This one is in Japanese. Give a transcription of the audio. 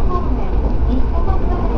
方面、西高津原